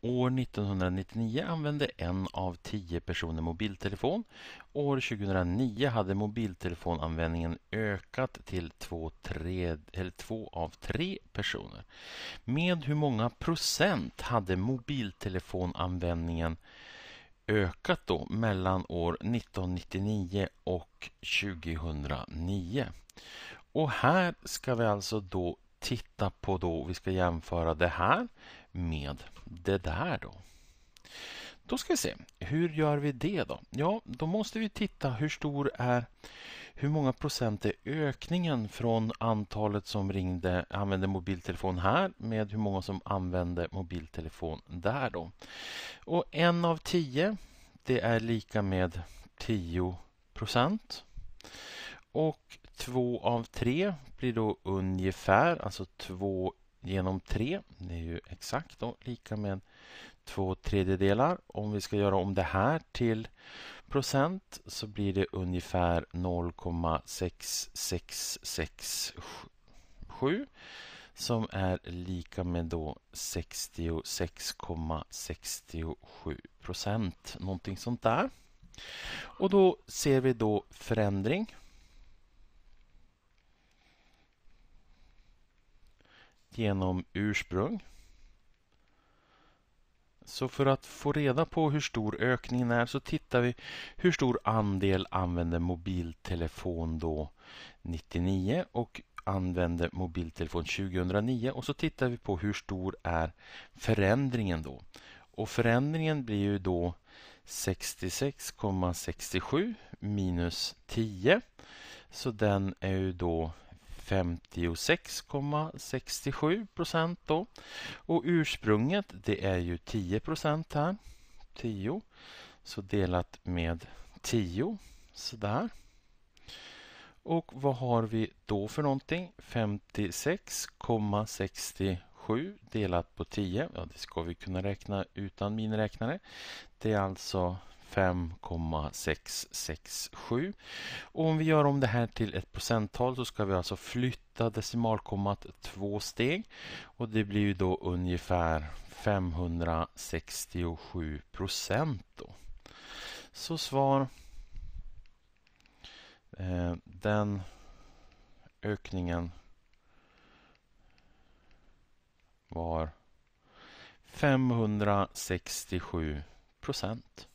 År 1999 använde en av tio personer mobiltelefon. År 2009 hade mobiltelefonanvändningen ökat till två, tre, eller två av tre personer. Med hur många procent hade mobiltelefonanvändningen ökat då mellan år 1999 och 2009? Och här ska vi alltså då titta på då, vi ska jämföra det här med det där då. Då ska vi se, hur gör vi det då? Ja, då måste vi titta hur stor är hur många procent är ökningen från antalet som ringde, använde mobiltelefon här med hur många som använde mobiltelefon där då. Och en av tio, det är lika med 10 procent. Och två av tre blir då ungefär, alltså två genom 3. Det är ju exakt då, lika med två tredjedelar. Om vi ska göra om det här till procent så blir det ungefär 0,6667 som är lika med då 66,67 procent. Någonting sånt där. Och då ser vi då förändring genom ursprung. Så för att få reda på hur stor ökningen är så tittar vi hur stor andel använder mobiltelefon då 99 och använde mobiltelefon 2009 och så tittar vi på hur stor är förändringen då. Och förändringen blir ju då 66,67 minus 10. Så den är ju då 56,67 procent då. Och ursprunget det är ju 10 procent här. 10. Så delat med 10. Sådär. Och vad har vi då för någonting? 56,67 delat på 10. Ja, det ska vi kunna räkna utan miniräknare. Det är alltså 5,667. Och om vi gör om det här till ett procenttal så ska vi alltså flytta decimalkommat två steg. Och det blir ju då ungefär 567 procent. Då. Så svar eh, den ökningen var 567 procent.